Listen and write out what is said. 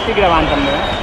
district